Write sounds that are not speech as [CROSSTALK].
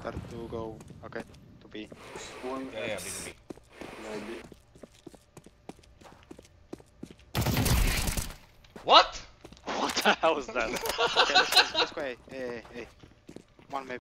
Start to go. Okay, to B. One Yeah, yeah, B. maybe. What? What the hell is that? [LAUGHS] okay, let's, let's, let's go A, A, A. One maybe.